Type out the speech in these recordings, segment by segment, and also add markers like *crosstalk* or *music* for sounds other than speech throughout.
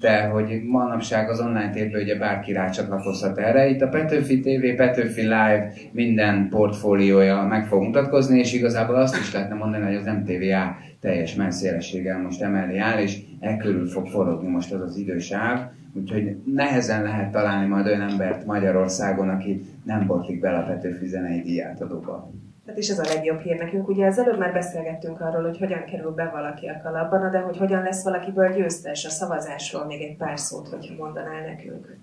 de hogy manapság az online térben ugye bárki rácsatlakozhat erre. Itt a Petőfi TV, Petőfi Live minden portfóliója meg fog mutatkozni, és igazából azt is lehetne mondani, hogy az MTVA teljes menszélességgel most emellé áll, és e körül fog forogni most az az idősáv, úgyhogy nehezen lehet találni majd olyan embert Magyarországon, aki nem botlik bele a Petőfi zenei díjátadóba. Hát és ez a legjobb hír nekünk. Ugye az előbb már beszélgettünk arról, hogy hogyan kerül be valaki a kalapban, de hogy hogyan lesz valakiből győztes a szavazásról még egy pár szót, hogyha mondanál nekünk.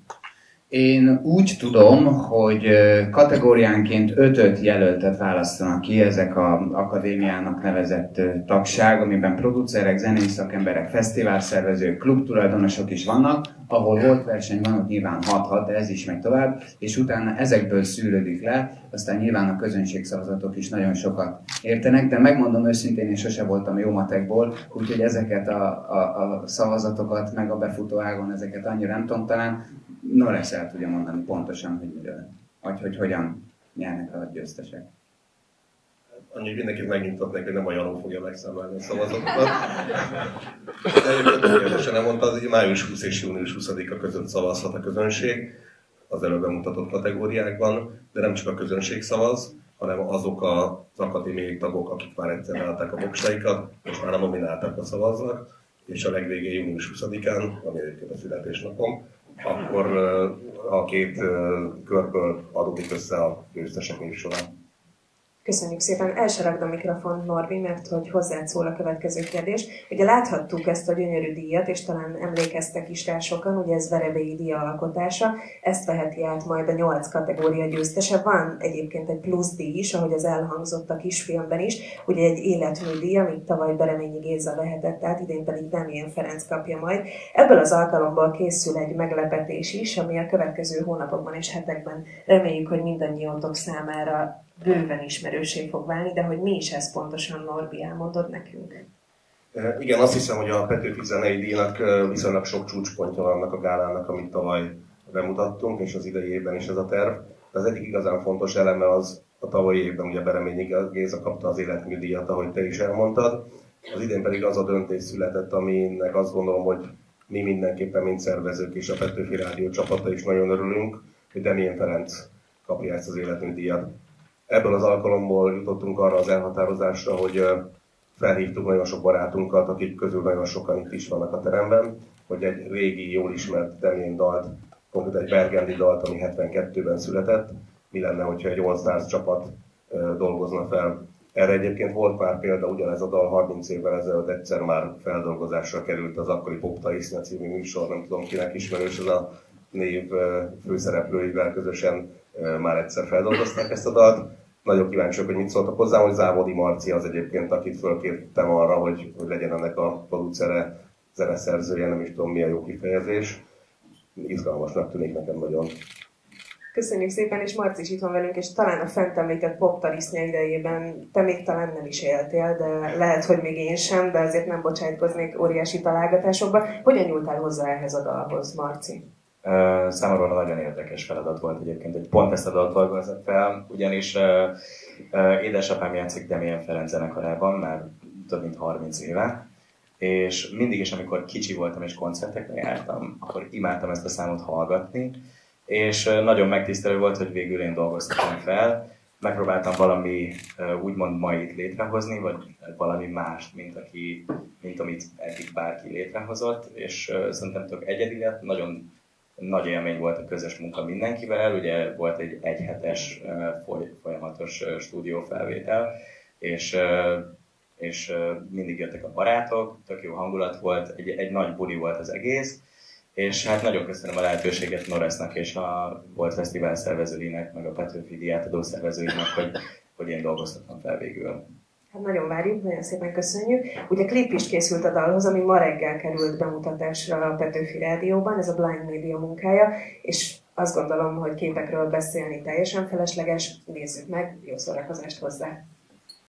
Én úgy tudom, hogy kategóriánként ötöt jelöltet választanak ki ezek a akadémiának nevezett tagság, amiben producerek, zenei szakemberek, fesztiválszervezők, klubtulajdonosok is vannak, ahol volt verseny van, ott nyilván 6-6, de ez is megy tovább, és utána ezekből szűrődik le, aztán nyilván a közönségszavazatok is nagyon sokat értenek, de megmondom őszintén, én sose voltam jó matekból, úgyhogy ezeket a, a, a szavazatokat, meg a befutó ágon ezeket annyira nem tudom, talán Norris el tudja mondani pontosan, hogy miről, vagy hogy hogyan nyernek a győztesek. Annyi, hogy mindenkit megnyugtatnék, hogy nem a Janó fogja megszámolni a szavazatokat. *laughs* De egyébként nem mondta, hogy május 20 és június 20-a között szavazhat a közönség az előbb bemutatott kategóriákban, de nem csak a közönség szavaz, hanem azok az akadémiai tagok, akik már egyszer állták a voksaikat, most már a nomináltak a szavaznak, és a legvégén június 20-án, ami egyébként a születésnapom, akkor a két körből adódik össze a győztesek során. Köszönjük szépen. El se a mikrofon, Norbi, mert hogy hozzád szól a következő kérdés. Ugye láthattuk ezt a gyönyörű díjat, és talán emlékeztek is rá sokan, ugye ez Verebélyi díja alkotása. Ezt veheti át majd a nyolc kategória győztese. Van egyébként egy plusz díj is, ahogy az elhangzott a kisfilmben is. Ugye egy életmű díj, amit tavaly Bereményi Géza vehetett át, idén pedig Damien Ferenc kapja majd. Ebből az alkalomból készül egy meglepetés is, ami a következő hónapokban és hetekben reméljük, hogy mindannyiótok számára bőven ismerősé fog válni, de hogy mi is ez pontosan, Norbi, elmondod nekünk? Igen, azt hiszem, hogy a Petőfi zenei díjnak viszonylag sok csúcspontja van annak a gálának, amit tavaly bemutattunk, és az idei évben is ez a terv. De az egyik igazán fontos eleme az a tavalyi évben ugye Bereményi Géza kapta az életmű díjat, ahogy te is elmondtad. Az idén pedig az a döntés született, aminek azt gondolom, hogy mi mindenképpen, mint szervezők és a Petőfi Rádió csapata is nagyon örülünk, hogy Demien Ferenc kapja ezt az életmű díjat. Ebből az alkalomból jutottunk arra az elhatározásra, hogy felhívtuk nagyon sok barátunkat, akik közül nagyon sokan itt is vannak a teremben, hogy egy régi, jól ismert Demén dalt, konkrétan egy Bergendi dalt, ami 72-ben született, mi lenne, hogyha egy All csapat dolgozna fel. Erre egyébként volt már példa, ugyanez a dal 30 évvel ezelőtt egyszer már feldolgozásra került az akkori Popta Iszna című műsor, nem tudom kinek ismerős ez a név főszereplőivel közösen már egyszer feldolgozták ezt a dalt. Nagyon kíváncsiak, hogy mit szóltak hozzá, hogy Závodi Marci az egyébként, akit fölkértem arra, hogy, hogy legyen ennek a producere, zeneszerzője, nem is tudom mi a jó kifejezés. Izgalmasnak tűnik nekem nagyon. Köszönjük szépen, és Marci is itt van velünk, és talán a fent említett poptarisznya idejében te még talán nem is éltél, de lehet, hogy még én sem, de azért nem bocsájtkoznék óriási találgatásokba. Hogyan nyúltál hozzá ehhez a dalhoz, Marci? Számomra nagyon érdekes feladat volt egyébként, hogy pont ezt a dalt dolgozott fel, ugyanis édesapám játszik Demien Ferenc zenekarában már több mint 30 éve, és mindig is, amikor kicsi voltam és koncertekre jártam, akkor imádtam ezt a számot hallgatni, és nagyon megtisztelő volt, hogy végül én dolgoztam fel. Megpróbáltam valami úgymond mai létrehozni, vagy valami mást, mint, aki, mint amit eddig bárki létrehozott, és szerintem tök egyedi lett, nagyon nagy élmény volt a közös munka mindenkivel, ugye volt egy egyhetes folyamatos stúdiófelvétel, és, és mindig jöttek a barátok, tök jó hangulat volt, egy, egy nagy buli volt az egész, és hát nagyon köszönöm a lehetőséget Noresznak és a Volt Fesztivál szervezőinek, meg a Petőfi diátadó szervezőinek, hogy, hogy én dolgoztattam fel végül. Hát nagyon várjuk, nagyon szépen köszönjük. Ugye klip is készült a dalhoz, ami ma reggel került bemutatásra a Petőfi Rádióban, ez a Blind Media munkája, és azt gondolom, hogy képekről beszélni teljesen felesleges. Nézzük meg, jó szórakozást hozzá!